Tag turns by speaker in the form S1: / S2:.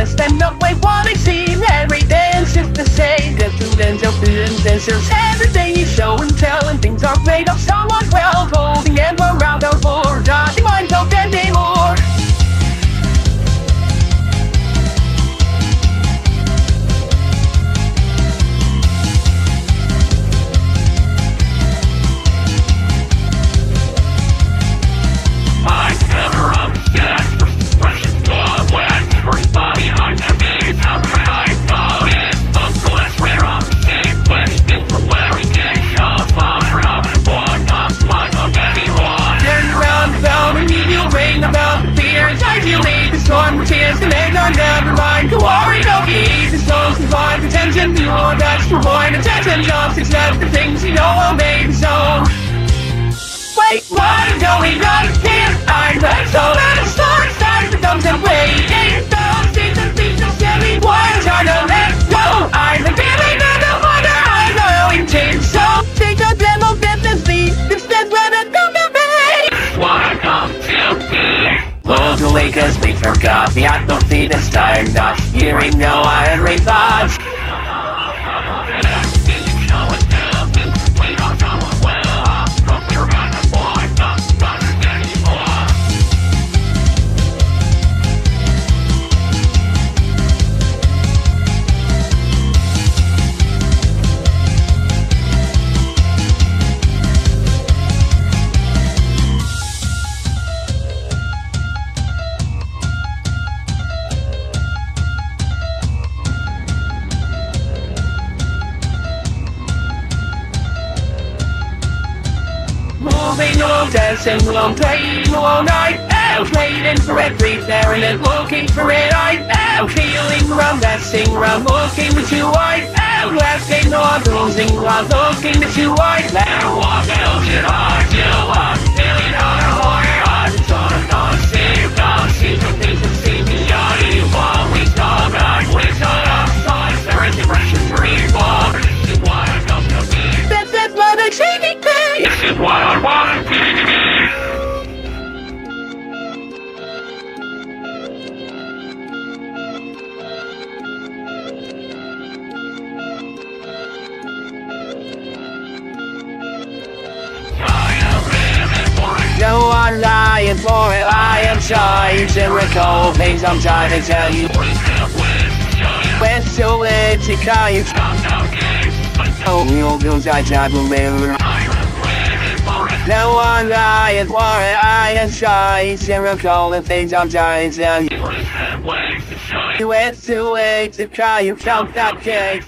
S1: Let's stand up like what I see Every dance is the same. The students of students dancers Everything is show and tell And things are made of someone jumps Accept the things you know will make the zone Wait, what is going on? Here? I'm the soul and the star Starts becomes a waiting Don't see the things so silly Why trying to let go? I'm the feeling of the wonder I'm going to So take a demo business lead Instead when it comes to me
S2: Wanna come to me
S1: Love the Lakers, we forgot. The atmosphere this time Not hearing no iron thoughts on, dancing along, playing all night oh, out, waiting for every staring and looking for it. I am feeling around, dancing around, looking with you. I am laughing on, losing while looking at you. I am
S2: What else should I do? I'm feeling on a horror I'm sort of not see Don't see the things that seem beyond you Always come back with some upside There is depression reborn This is why I come to be
S1: that's that's what I'm saying.
S2: This is what
S1: Lying for. I am trying to recall things I'm trying to tell you. When so late to call you. Oh, you'll go I job remember. No one for it. I am trying to recall the things I'm trying to tell you. When so late to call you. Felt that case.